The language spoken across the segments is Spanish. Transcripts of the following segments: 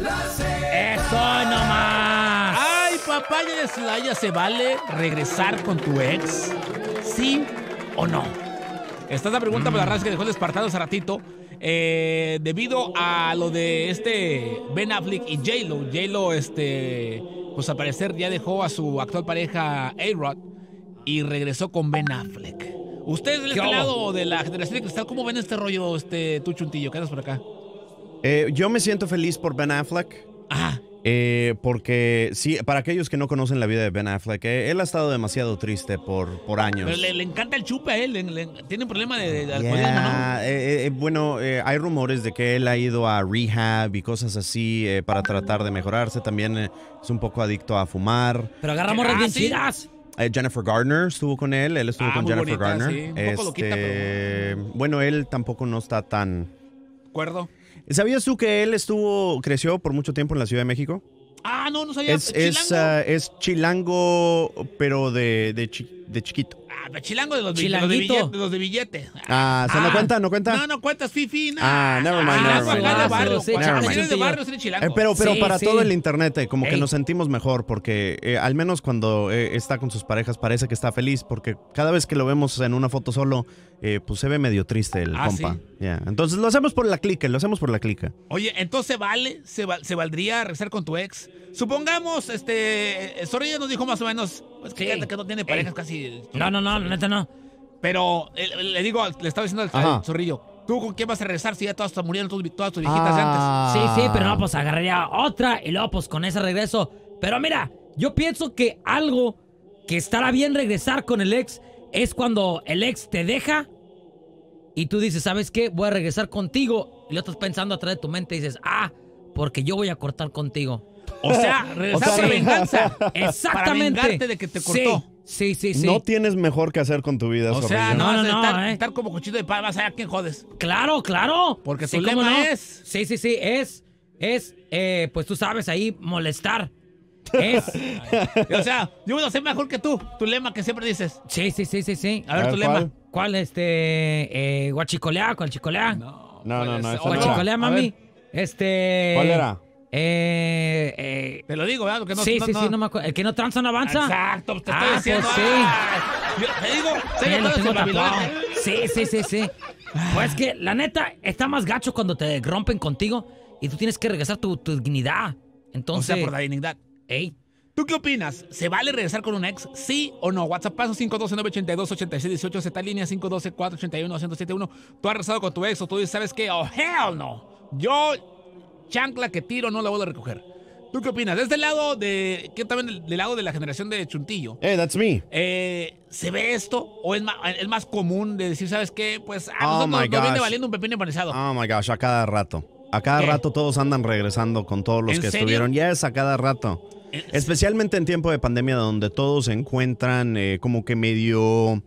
Eso nomás. Ay, papaya de Celaya, ¿se vale regresar con tu ex? ¿Sí o no? Esta es la pregunta para la raza que dejó el espartano hace ratito. Eh, debido a lo de este Ben Affleck y J-Lo. J-Lo, este, pues al parecer ya dejó a su actual pareja A-Rod y regresó con Ben Affleck. Ustedes del ¿Qué este lado de la generación de cristal, ¿cómo ven este rollo, este, tu chuntillo? ¿Qué andas por acá? Eh, yo me siento feliz por Ben Affleck. Eh, porque sí, para aquellos que no conocen la vida de Ben Affleck, eh, él ha estado demasiado triste por, por años. Pero le, le encanta el chupe a él, le- le- tiene un problema de, de alcoholismo, ¿no? Yeah, eh, bueno, hay rumores de que él ha ido a rehab y cosas así para tratar de mejorarse. También es un poco adicto a fumar. Ah, Pero agarramos Ah, bien chidas. Eh, Jennifer Garner estuvo con él, él estuvo Ah, con Jennifer bonita, Garner. sí, un poco loquita, Este, Bueno, él tampoco no está tan... ¿De acuerdo? ¿Sabías tú que él estuvo, creció por mucho tiempo en la Ciudad de México? Ah, no, no sabía. Es, es, chilango. ah, es chilango, pero de, de, chi- de chiquito. Ah, chilango de los, de los de billete. de los de billete. Ah, ¿se no cuenta? ¿No cuenta? No, no cuentas, Fifi. No. Ah, never mind, Chilango never mind. acá de Ah, barrio. sí, never mind. eres de barrio, eres chilango. Eh, pero pero Sí, para sí. todo el internet, eh, como que Ey. nos sentimos mejor, porque eh, al menos cuando eh, está con sus parejas parece que está feliz, porque cada vez que lo vemos en una foto solo, eh, pues se ve medio triste el Ah, compa. ¿sí? Yeah. Entonces lo hacemos por la clica, lo hacemos por la clica. Oye, entonces vale, se, val- se valdría regresar con tu ex. Supongamos, este, Zorrilla nos dijo más o menos, pues que, Sí. fíjate que no tiene parejas casi. No, no, no, neta no. Pero eh, le digo, le estaba diciendo al, Zorrillo, ¿tú con quién vas a regresar si ya todas te murieron tus, todas tus viejitas de antes? Ah. Sí, sí, pero no, pues agarraría otra y luego pues con ese regreso. Pero mira, yo pienso que algo que estará bien regresar con el ex es cuando el ex te deja y tú dices, ¿sabes qué? Voy a regresar contigo. Y lo estás pensando atrás de tu mente y dices, ah, porque yo voy a cortar contigo. O sea, regresar O sea, venganza. Exactamente. Para vengarte de que te Sí, cortó. Sí, sí, sí. No tienes mejor que hacer con tu vida, O sea, no, No, no, no, estar, eh. estar como cochito de paz, vas a ver a quién jodes. Claro, claro. Porque Sí, tu ¿cómo lema no? es- Sí, sí, sí, es, es, eh, pues tú sabes, ahí molestar. Es, O sea, yo voy a ser mejor que tú. Tu lema que siempre dices. sí, sí, sí, sí, sí. A ver, A tu lema. ¿cuál? ¿Cuál, este, eh, guachicolea, cuál chicolea? No, No, no, no, pues, esa no otro. era. Guachicolea, A mami. ver, Este. ¿Cuál era? Eh, eh, Te lo digo, ¿verdad? Que no, sí, sí, sí, no me acuerdo. El que no tranza no avanza. Exacto, pues te estoy Ah, diciendo. pues sí. ah, yo te digo, Sí, sé lo todo tengo. Sí, sí, sí, sí. Pues que la neta está más gacho cuando te rompen contigo y tú tienes que regresar tu, tu dignidad. O Entonces, sea, por la dignidad. Ey, ¿Tú qué opinas? ¿Se vale regresar con un ex? ¿Sí o no? WhatsApp paso 512-982-8618, Z línea 512-481-1071. ¿Tú has regresado con tu ex o tú dices, ¿sabes qué? ¡Oh, hell no! Yo, chancla que tiro, no la vuelvo a recoger. ¿Tú qué opinas? Desde el lado de. ¿Qué también del, lado de la generación de Chuntillo? Hey, that's me. Eh, ¿Se ve esto? ¿O es más, es más común de decir, ¿sabes qué? Pues a Oh, nosotros nos viene valiendo un pepino empanizado. Oh my gosh, a cada rato. A cada ¿Qué? rato todos andan regresando con todos los ¿En que serio? estuvieron. Yes, a cada rato. Especialmente en tiempo de pandemia donde todos se encuentran eh, como que medio...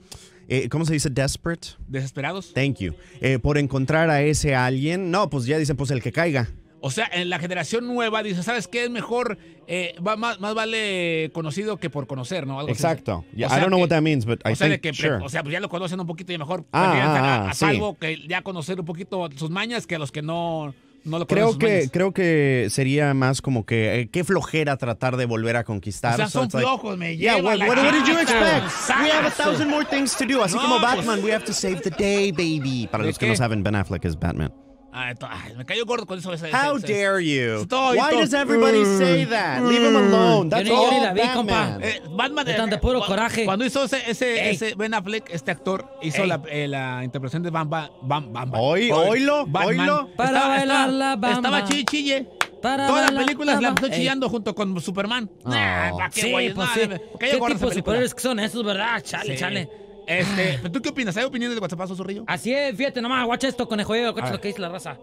eh, ¿Cómo se dice? Desperate. ¿Desesperados? Thank you. Eh, por encontrar a ese alguien. No, pues ya dicen, pues el que caiga. O sea, en la generación nueva dice, ¿sabes qué? Es mejor, eh, va- más, más vale conocido que por conocer, ¿no? Algo así. Exacto. Yeah, O sea I don't know que- what that means, but I o sea, think, que, sure. o sea, pues ya lo conocen un poquito y mejor Ah, ah, a, ah, a sí. salvo que ya conocer un poquito sus mañas que a los que no, no lo Creo que, mañas. creo que sería más como que eh, qué flojera tratar de volver a conquistar. O sea, So son it's like, flojos, me Yeah, what, what, what did you expect? We have a thousand more things to do. Así No, como pues- Batman, we have to save the day, baby. Para ¿De los que no qué? saben, Ben Affleck es Batman. Ay, to- ay, me cayó gordo con eso. ese- How ese- ese- dare you? Estoy Why to- does everybody say that? Leave him alone. That's Yo ni- yo ni all la vi, Batman. compa. Eh, Batman De de puro coraje. Cuando hizo ese, ese, ese Ben Affleck, este actor, hizo la, eh, la interpretación de Bamba. Bam, Bamba. Oí- oílo, oílo. Para bailar la bamba. Estaba chille, chille. Para Toda la bailar película la la bamba. empezó Ey. chillando junto con Superman. Nah, ¿pa' qué, Sí, güey? pues Nah, sí. ¿Qué esa tipo de superhéroes que son esos, verdad? Chale, Sí. chale. Este, ¿tú qué opinas? ¿Hay opiniones de WhatsApp, Zorrillo? Así es, fíjate nomás, guacha esto, conejo, yo, guacha A lo que dice la raza.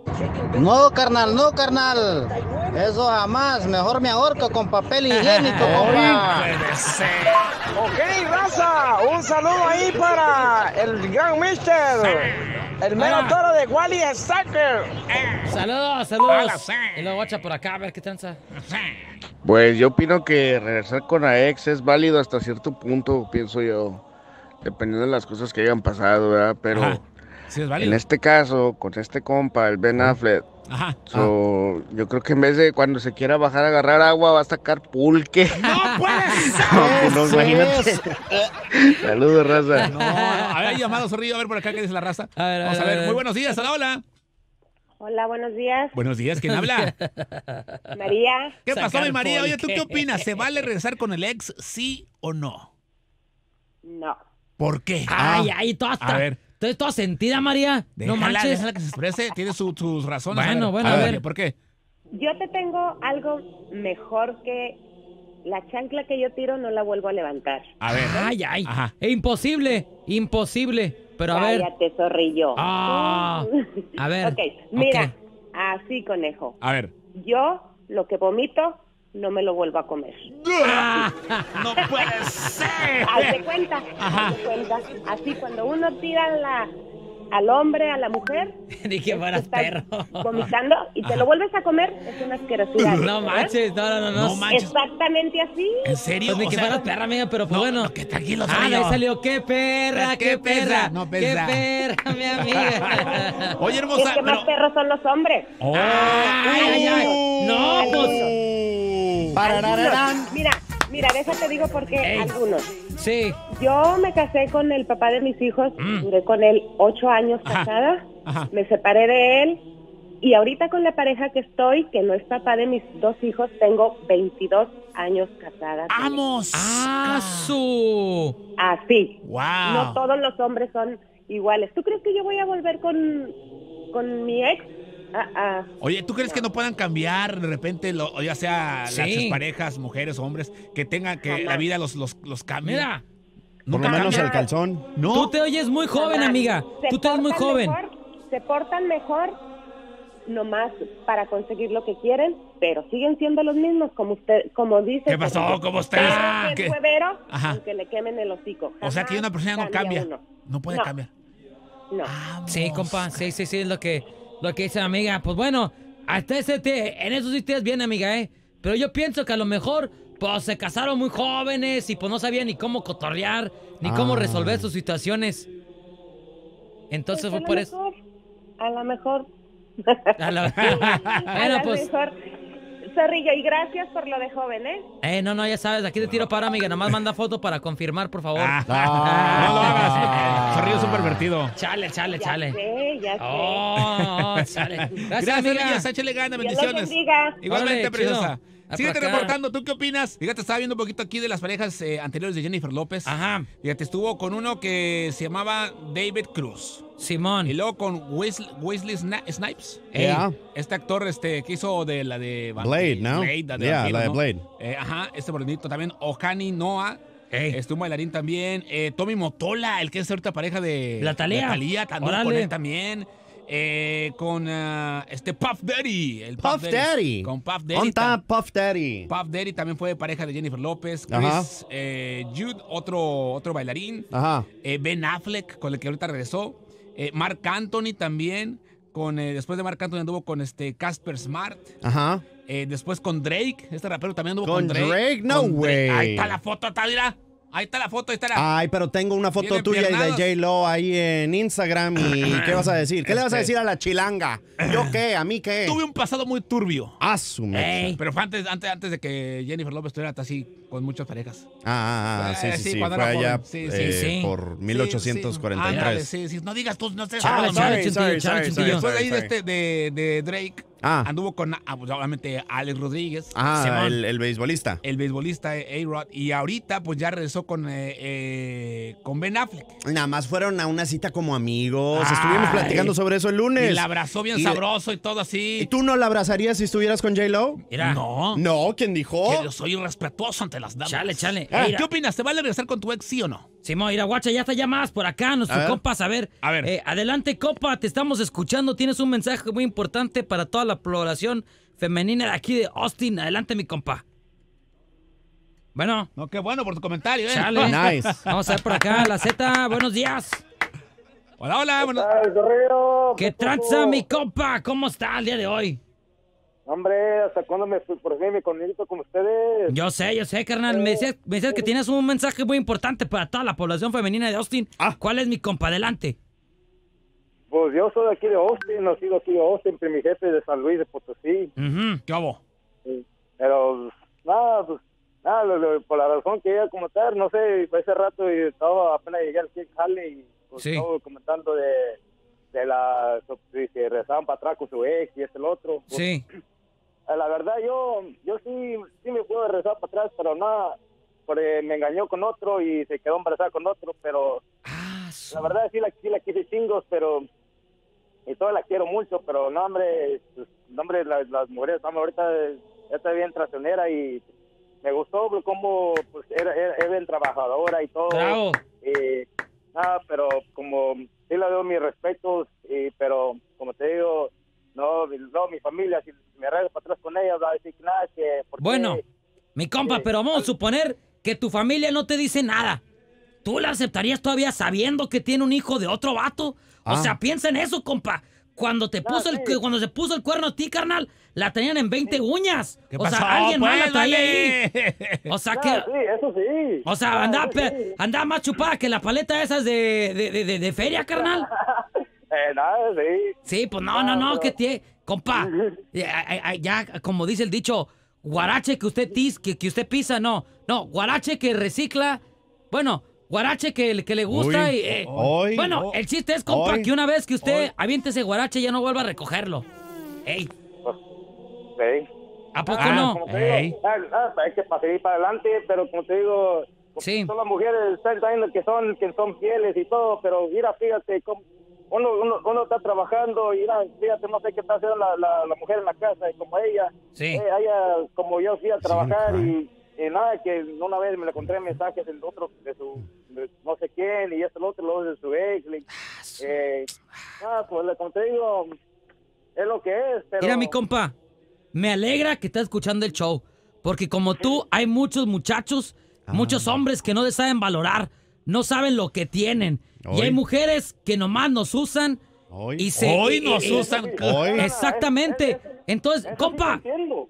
No, carnal, no, carnal. Eso jamás. Mejor me ahorco con papel higiénico, compa. Puede ser. Ok, raza, un saludo ahí para el gran Mister, el mero Ah. toro de Wally Stacker. Saludos, saludos. Y luego guacha por acá, a ver qué tranza. Pues yo opino que regresar con la ex es válido hasta cierto punto, pienso yo, dependiendo de las cosas que hayan pasado, ¿verdad? Pero. Sí, es En este caso, con este compa, el Ben Affleck, Ajá. so, yo creo que en vez de cuando se quiera bajar a agarrar agua, va a sacar pulque. ¡No puede ser! No, no, imagínate. Saludos, raza. No. A ver, llamado Zorrillo, a ver por acá qué dice la raza. A ver, Vamos a ver, a ver. ver. Muy buenos días, hola, hola. Hola, buenos días. Buenos días, ¿quién habla? María. ¿Qué pasó, mi María? Oye, ¿tú qué opinas? ¿Se vale regresar con el ex, sí o no? No. ¿Por qué? Ay, Ah, ay, toda, A ver. toda, toda sentida, María. no Déjala, manches. déjala que se exprese, tiene su- sus razones. Bueno, bueno, a ver. ¿Por qué? Yo te tengo algo mejor que la chancla que yo tiro no la vuelvo a levantar. A ver. Ay, ay. Ajá. Eh, Imposible, imposible. Pero a ver. Cállate, zorrillo. Ah, a ver. ok, mira, así, conejo. A ver. Yo, lo que vomito, no me lo vuelvo a comer. Ah, ¡No puede ser! Haz de cuenta, haz de cuenta. Así, cuando uno tira la, al hombre, a la mujer, Dije, estás perro. vomitando y te lo vuelves a comer, es una asquerosidad. No manches, no, no, no. No no. manches. Exactamente así. ¿En serio? Pues ni O que sea, perra, amiga, pero pues no, bueno. no, que tranquilo, Ah, ahí salió, qué perra, ¿Qué qué perra? perra. No, qué perra. mi amiga. Oye, Es hermosa, que más pero... perros son los hombres. Oh. Ay, ay, ay. No, pues. Algunos. Mira, mira, déjate digo porque Ey. algunos. Sí. Yo me casé con el papá de mis hijos, duré con él ocho años Mm. Ajá. casada, Ajá. me separé de él y ahorita con la pareja que estoy, que no es papá de mis dos hijos, tengo 22 años casada. ¡Vamos! Ah, su. Así. ¡Wow! No todos los hombres son iguales. ¿Tú crees que yo voy a volver con, con mi ex? Ah, ah. Oye, ¿tú crees que no puedan cambiar de repente, lo- o ya sea Sí. las parejas, mujeres, hombres, que tengan que Jamás. la vida los, los, los cambie? Mira, Por lo menos cambia. el calzón. No. tú te oyes muy joven, Jamás. amiga. Se Tú te ves muy portan joven. mejor, se portan mejor nomás para conseguir lo que quieren, pero siguen siendo los mismos, como usted, como dice. ¿Qué pasó? ¿Cómo ¿Qué? huevero, Ajá. aunque le quemen el hocico. O sea que una persona no cambia. uno. No puede No. cambiar. No. Sí, compa, sí, sí, sí, es lo que, lo que dice mi amiga. Pues bueno, hasta ese te, en eso sí te es bien, amiga, ¿eh? Pero yo pienso que a lo mejor, pues se casaron muy jóvenes y pues no sabían ni cómo cotorrear, ni cómo Ah. resolver sus situaciones. Entonces Pues fue por a eso. lo mejor, A A lo mejor. la- a bueno, lo pues, mejor. Zorrillo, y gracias por lo de joven, ¿eh? eh, no, no, ya sabes, aquí te tiro para, amiga. Nomás manda foto para confirmar, por favor. Ah, no lo hagas. Zorrillo es un pervertido. Chale, chale, Ya chale. sé, ya sé. Oh, chale. Gracias, Gracias, amiga. Los bendiciones. Igualmente, Órale, preciosa. chido. Síguete reportando, ¿tú qué opinas? Fíjate, estaba viendo un poquito aquí de las parejas eh, anteriores de Jennifer López. Ajá, Fíjate, estuvo con uno que se llamaba David Cruz. Simón. Y luego con Wesley, Wesley Sna- Snipes. Yeah. Este actor este, que hizo de la de... Blade, ¿no? Blade, la de Yeah, vampiro, la de ¿no? Blade. Eh, ajá, este bonito también. Ohani Noah. Ey. Estuvo un bailarín también. Eh, Tommy Motola, el que es ahorita pareja de... La Thalía. de Thalía, anduvo con él también. Eh, con ah, este Puff Daddy. El Puff Daddy. Con Puff Daddy. Top, Puff Daddy. Puff Daddy también fue pareja de Jennifer López. Chris eh, Jude, otro, otro bailarín. Ajá. Eh, ben Affleck, con el que ahorita regresó. Mark Anthony también. Con, después de Mark Anthony anduvo con este Casper Smart. Ajá. Eh, después con Drake. Este rapero también anduvo ¿Con con, Drake. Drake? No way. Ahí está la foto, está, mira. Ahí está la foto, ahí está la. Ay, pero tengo una foto tuya y de empiernados. J-Lo ahí en Instagram. ¿Y qué vas a decir? ¿Qué le vas a decir a la chilanga? ¿Yo qué? ¿A mí qué? Tuve un pasado muy turbio. A su mecha. Ey. Pero fue antes, antes, antes de que Jennifer López estuviera así con muchas parejas. Ah, ah, ah, sí, Eh, sí, sí, Fue allá. Sí, eh, sí, sí. por Sí, 1843. sí. Ándale, sí, sí. No digas tú, no Ah, sorry, sorry, sorry, chuntillo. Después de ahí de, este, de, de Drake, Ah. anduvo con, ah, pues, obviamente, Alex Rodríguez. Ah, Simón. el, el beisbolista. el beisbolista eh, A-Rod. Y ahorita, pues ya regresó con, eh, eh, con Ben Affleck. Nada más fueron a una cita como amigos. Ay. Estuvimos platicando sobre eso el lunes. Y la abrazó bien Y- sabroso y todo así. ¿Y tú no la abrazarías si estuvieras con J-Lo? No. No, ¿quién dijo? Que yo soy irrespetuoso ante las damas. Chale, chale. Ah, Mira. ¿Qué opinas? ¿Te vale regresar con tu ex, sí o no? Simón, mira, guacha, ya está ya más por acá, nuestro A ver. compas. A ver, A ver. eh, adelante, compa, te estamos escuchando. Tienes un mensaje muy importante para toda la población femenina de aquí de Austin. Adelante, mi compa. Bueno, No, qué bueno por tu comentario, ¿eh? chale. Nice. Vamos a ver por acá, la Z. Buenos días. Hola, hola. bueno- ¡Ay, Zorrillo! ¿Qué tranza, mi compa? ¿Cómo está el día de hoy? Hombre, ¿hasta cuándo me por fin me conecto con ustedes? Yo sé, yo sé, carnal. Me decías, me decías que tienes un mensaje muy importante para toda la población femenina de Austin. Ah. ¿Cuál es mi compa? Adelante. Pues yo soy de aquí de Austin, nacido aquí de Austin, primijefe de San Luis de Potosí. ¿Qué hago? Sí. Pero, nada, pues, nada, lo- lo- por la razón que iba a comentar, no sé, ese rato y estaba apenas llegué aquí al jale y pues, Sí. estaba comentando de, de la, si se regresaban para atrás con su ex y este el otro. Pues, Sí. eh, La verdad, yo yo sí, sí me puedo regresar para atrás, pero nada, porque me engañó con otro y se quedó embarazada con otro, pero la verdad sí la, sí la quise chingos, pero y todavía la quiero mucho, pero no, hombre, pues, no, hombre, las, las mujeres, hombre, ahorita está bien traicionera y me gustó pues, cómo pues, era, era, era bien trabajadora y todo. Bravo. Y, nada, pero como sí le doy mis respetos, y, pero como te digo, no, no mi familia, si me regreso para atrás con ella, va a decir que nada, que... ¿por qué? Bueno, mi compa, pero vamos a suponer que tu familia no te dice nada. ¿Tú la aceptarías todavía sabiendo que tiene un hijo de otro vato? O Ah. sea, piensa en eso, compa. Cuando te puso el sí. cuando se puso el cuerno a ti, carnal, la tenían en 20 uñas. ¿Qué o pasó, sea, alguien más la pues, traía ahí. O sea Ah, que sí, eso sí. o sea, Ah, andaba, andaba más chupada que la paleta esas de, de, de- de- de feria, carnal. Eh, nada, sí. Sí, pues no, no, no, que tiene, compa, ya, ya- ya, como dice el dicho, guarache que usted tis, que, que usted pisa, no, no, guarache que recicla, bueno, guarache que, que le gusta Uy, y, eh, hoy, bueno, oh, el chiste es, compa, hoy, que una vez que usted hoy. aviente ese guarache ya no vuelva a recogerlo. Ey, Sí. ¿a poco Ah, no? Como te digo, Ey. ah, ah, hay que para seguir para adelante, pero como te digo, Sí. son las mujeres que son que son fieles y todo, pero mira, fíjate, uno, uno, uno está trabajando y mira, fíjate, no sé qué está haciendo la, la, la mujer en la casa y como ella, Sí. eh, ella, como yo fui a trabajar y, y nada, que una vez me le encontré mensajes del otro, de su, de no sé quién, y este el otro, de su ex, le- eh, ah, pues le- como te digo, es lo que es, pero... Mira, mi compa, me alegra que estás escuchando el show. Porque como tú, hay muchos muchachos, muchos hombres que no saben valorar, no saben lo que tienen. Y hay mujeres que nomás nos usan Hoy. y se... Hoy y- nos y- usan. Hoy. Exactamente. Entonces, compa,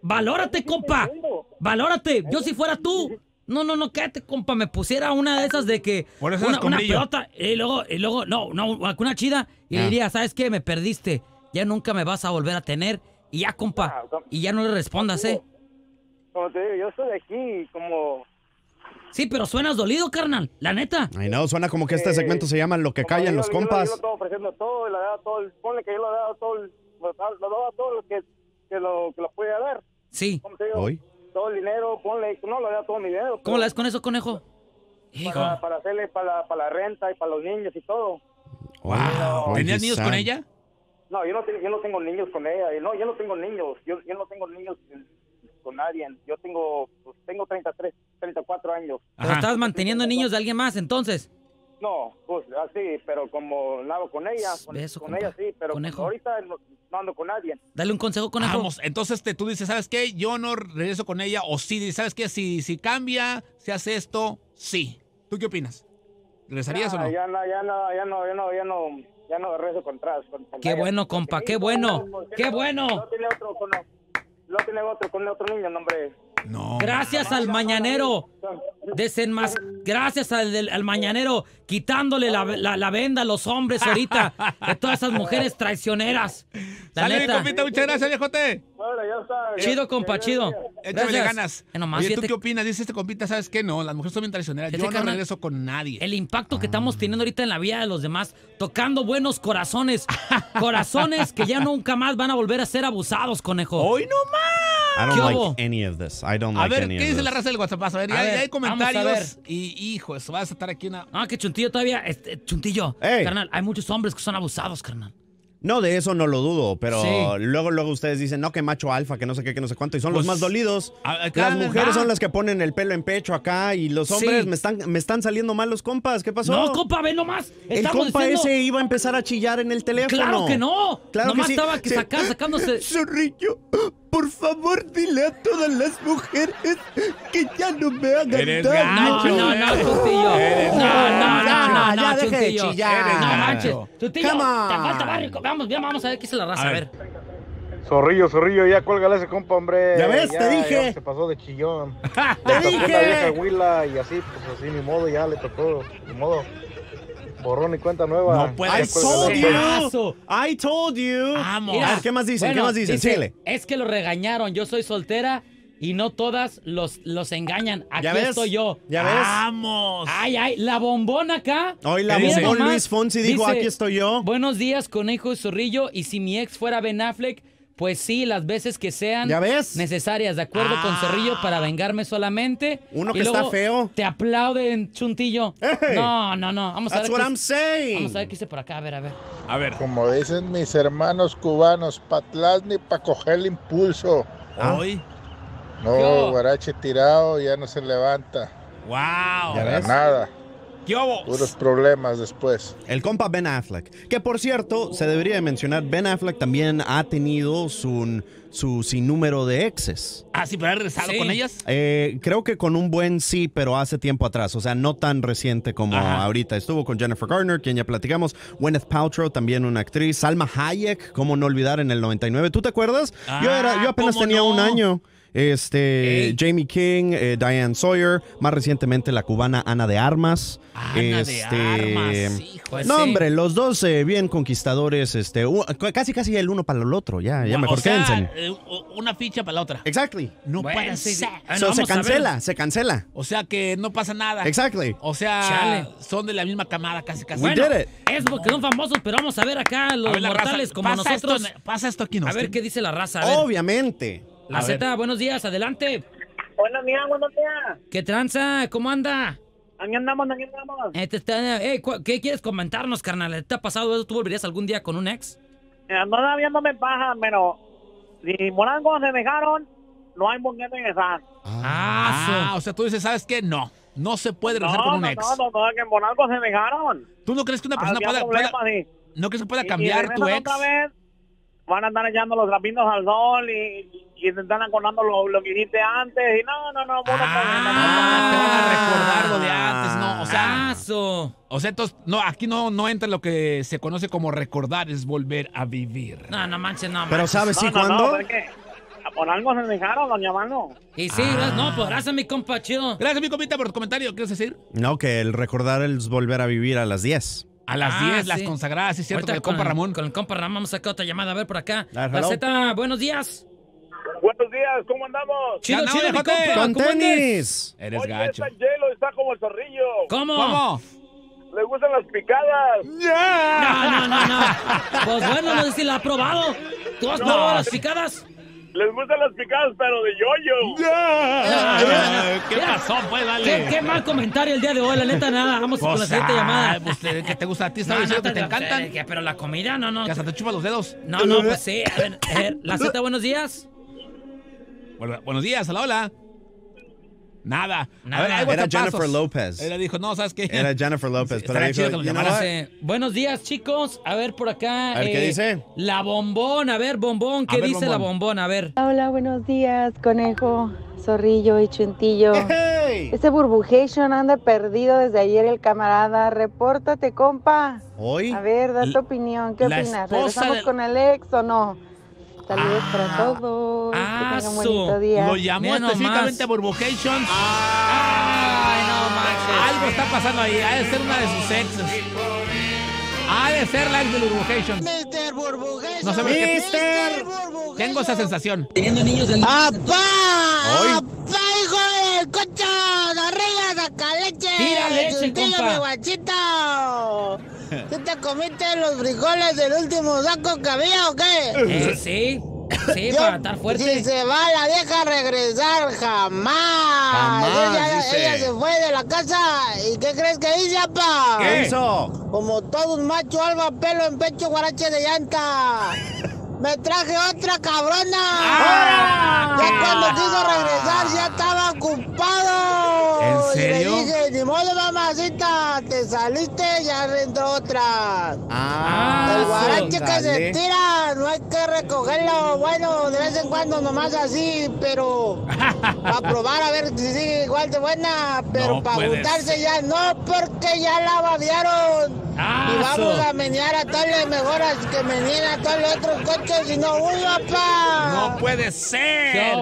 valórate, sí te compa. Valórate. Yo si fuera tú. No, no, no, quédate, compa. Me pusiera una de esas de que. Por eso una, pelota. Y luego, y luego, no, no, una chida. Y le Ah. diría, ¿sabes qué? Me perdiste. Ya nunca me vas a volver a tener. Y ya, compa. Ah, com- Y ya no le respondas, ¿eh? Como te digo, yo soy de aquí, como... Sí, pero suenas dolido, carnal. La neta. Ay, no, suena como que este Eh, segmento se llama Lo que callan yo- los yo- Yo, compas. lo estoy ofreciendo todo, y le he dado todo, el- ponle que yo le he dado todo, el- lo, lo daba todo lo que, que lo, que lo puede dar. Sí. Como te digo, Hoy. todo el dinero, ponle, no, le he dado todo mi dinero. ¿Cómo pero la ves con eso, conejo? Hijo. Para, para hacerle para, para la renta y para los niños y todo. Hoy, ¿Tenías niños con ella? No, yo no, tengo- yo no tengo niños con ella. y No, yo no tengo niños. Yo, yo no tengo niños con nadie. Yo tengo, pues, tengo 33, 34 años. Pero estás manteniendo niños de alguien más, entonces. No, pues así, pero como no hago con ella, con, Beso, con ella sí, pero Conejo. ahorita no, no ando con nadie. Dale un consejo, conejo. Vamos, entonces te, tú dices, ¿sabes qué? Yo no regreso con ella. O sí, ¿sabes qué? Si, si cambia, si hace esto, sí. ¿Tú qué opinas? ¿Regresarías o Ah, no? Ya no, ya no, ya no, ya no, ya no, ya no rezo con atrás. con- con Qué ella. bueno, compa, qué no, bueno, no, qué no, bueno. No tiene otro con, no tiene otro con otro niño, no, hombre. No. Gracias al mañanero. Desenmas gracias al, del- al mañanero quitándole la, la- la venda a los hombres ahorita de todas esas mujeres traicioneras. La Sale, mi neta. compita, muchas gracias, viejote. Bueno, ya está. Chido, compa, chido. Échale ganas. Eh, nomás, Oye, ¿tú qué opinas? Dice este compita, ¿sabes qué? No, las mujeres son bien traicioneras. Yo no regreso con nadie. El impacto que estamos teniendo ahorita en la vida de los demás, tocando buenos corazones. Corazones que ya nunca más van a volver a ser abusados, conejo. ¡Hoy no más! I don't ¿Qué like hubo? any of this. I don't A like ver, any ¿qué of dice this. la raza del WhatsApp? A ver, A ya, ver, ya hay vamos a comentarios. ver. Y, hijo, eso va a estar aquí una... Ah, que Chuntillo todavía. este, chuntillo. Ey. Carnal, hay muchos hombres que son abusados, carnal. No, de eso no lo dudo, pero Sí. luego, luego ustedes dicen, no, que macho alfa, que no sé qué, que no sé cuánto, y son Pues, los más dolidos. a- acá las les mujeres va. son las que ponen el pelo en pecho acá, y los Sí. hombres me, están, me están saliendo mal los compas. ¿Qué pasó? No, compa, ve nomás. el Estamos compa diciendo- ese iba a empezar a chillar en el teléfono. Claro que no. Claro Nomás que sí. estaba que Sí. sacar- sacándose. Zorrillo, por favor, dile a todas las mujeres que ya no me hagan Eres daño. No, gacho, no, eh. no, Chuntillo. Eres No, no, no, no, no, Ya, deje de chillar. Eres No manches. On. te falta barrio. Vamos, vamos a ver qué es la raza. A ver. Zorrillo, zorrillo, ya cuélgale ese compa, hombre. Ya ves, te dije. ya se pasó de chillón. Te dije. la vieja huila y así, pues así, ni modo, ya le tocó, ni modo. Borrón y cuenta nueva. No puede I told you. I told you. Vamos. A ver, ¿qué más dicen? Bueno, ¿Qué más dicen? dice, Síguele. Es que lo regañaron. Yo soy soltera y no todas los, los engañan. Aquí ¿Ya ves? estoy yo. ¿Ya ves? Vamos. Ay, ay, la bombona acá. Hoy la nomás. Luis Fonsi dijo, Dice, aquí estoy yo. Buenos días, conejo y zorrillo. Y si mi ex fuera Ben Affleck, pues sí, las veces que sean ¿Ya ves? necesarias, de acuerdo con Zorrillo, para vengarme solamente. Uno Y que está luego feo. Te aplauden, chuntillo. Hey. No, no, no. Vamos a That's ver. what qué- I'm saying. Vamos a ver qué dice por acá. A ver, a ver. A ver. Como dicen mis hermanos cubanos, patlas ni para coger el impulso. Hoy. No, Yo. guarache tirado, ya no se levanta. Wow. ¿Ya nada. Puros problemas después. El compa Ben Affleck. Que por cierto, se debería de mencionar, Ben Affleck también ha tenido su, su sinnúmero de exes. Ah, sí, pero ha regresado Sí. con ellas. Eh, creo que con un buen sí, pero hace tiempo atrás. O sea, no tan reciente como Ajá. ahorita. Estuvo con Jennifer Garner, quien ya platicamos. Gwyneth Paltrow, también una actriz. Salma Hayek, cómo no olvidar, en el 99. ¿Tú te acuerdas? yo, era, yo Ah, apenas ¿cómo tenía no? un año. Este. Jamie King, eh, Diane Sawyer, más recientemente la cubana Ana de Armas. Ana de Este, armas, hijo. No, sí. hombre, los dos eh, bien conquistadores, este, casi casi el uno para el otro, ya, ya O mejor sea, quédense. eh, una ficha para la otra. Exactly. No Bueno, puede ser. Ah, no, So, se vamos a ver. cancela, se cancela. O sea que no pasa nada. Exactly. O sea, Chale. son de la misma camada casi casi. We Bueno, did it. es porque son famosos, pero vamos a ver acá los A ver, la raza, mortales como pasa nosotros. Esto, pasa esto aquí, ¿no? a ver qué dice la raza. A ver. Obviamente. La. Z, buenos días, adelante. Buenos días, buenos días. ¿Qué tranza? ¿Cómo anda? Aquí andamos, aquí andamos. Este está- eh, cu- ¿Qué quieres comentarnos, carnal? ¿Te ha pasado eso? ¿Tú volverías algún día con un ex? Eh, todavía no me paja, pero si Morango se dejaron, no hay por qué regresar. Ah, o sea, tú dices, ¿sabes qué? No. No se puede No, regresar no, con un no, ex. no, no, que Morango se dejaron. ¿Tú no crees que una persona Había pueda, problemas, pueda- sí. no crees que pueda Y- y cambiar tu regresan ex? otra vez, van a estar echando los trapitos al sol y, y te están acordando lo, lo que hiciste antes. Y no, no, no, puro Ah, te van a recordar lo de antes, no, o sea, Aso. o sea, entonces, no, aquí no, no entra lo que se conoce como recordar, es volver a vivir. No, no manches, no Pero manches. ¿sabes No, si no, cuándo? no, pero por algo se dejaron, doña Mano. Y sí, Ah. no, pues gracias, mi compa chido. Gracias, mi compita, por tu comentario. ¿Quieres decir? No, que el recordar es volver a vivir a las 10. A las Ah, 10, las consagradas, sí, es cierto, Ahorita con el compa Ramón. Con el compa Ramón vamos a sacar otra llamada. A ver por acá. Ah, La. Z, buenos días. Buenos días, ¿cómo andamos? Chido, chido, mi compa. Con tenis. Eres Oye, gacho. esta hielo está como el zorrillo. ¿Cómo? ¿Cómo? Le gustan las picadas. No, no, no, no. Pues bueno, no sé si la ha probado. ¿Tú has No. probado las picadas? Les gustan las picadas, pero de yoyo. ¿Qué Mira, pasó, pues, dale? ¿Qué, qué mal comentario el día de hoy, la neta, nada. Vamos con la Pues, siguiente ah, llamada. pues, ¿Qué te gusta a ti? No, ¿Sabes no, que te no, encantan? eh, Pero la comida, no, no. Que hasta te chupa los dedos. No, no, pues sí. A ver, a ver, la Z, buenos días. Bueno, buenos días, hola, hola. Nada. Nada. Ver, Era. Jennifer López. Ella dijo, no, ¿sabes qué? Era Jennifer López, Sí, pero buenos días, chicos. A ver, por acá. eh, A ver, ¿qué dice? La bombón. A ver, bombón. ¿Qué ver, dice la bombón. A ver. Hola, buenos días, conejo, zorrillo y chuntillo. Hey. Este burbujation anda perdido desde ayer el camarada. Repórtate, compa. Hoy. A ver, da tu opinión. ¿Qué opinas? ¿Regresamos del- con el ex o no? Saludos Ah. para todos. que Ah, tengan un su- bonito día. Lo llamó específicamente nomás. Burbujations. Ay, no manches. Algo está pasando ahí. Ha de ser una de sus exes. Ha de ser la ex de Burbujations. Mr. Burbujation. No sé por qué. Mister. Tengo esa sensación. ¡Apá! Hoy. ¡Apá, hijo del cocho! ¡Arriba, saca leche! Tira leche, compa. mi guachito! ¿Tú te comiste los frijoles del último saco que había o qué? Eh, sí. Sí, Yo, para estar fuerte. Si se va la vieja a regresar, jamás. Jamás, ella, se fue de la casa. ¿Y qué crees que hice, apá? ¿Qué hizo? Como todo un macho alba pelo en pecho guarache de llanta. Me traje otra cabrona. ¡Ah! Ya cuando quiso regresar ya estaba ocupado. ¿En Y serio? le dije, ni modo mamacita, te saliste, ya entró otra. Ah, El guarache que se tira, no hay que recogerlo. Bueno, de vez en cuando nomás así, pero para probar a ver si sigue igual de buena. Pero No para juntarse ya no, porque ya la babearon. Ah, y vamos so. a menear a todos los mejoras que meneen a todos los otros coches y no uno, papá. No puede ser.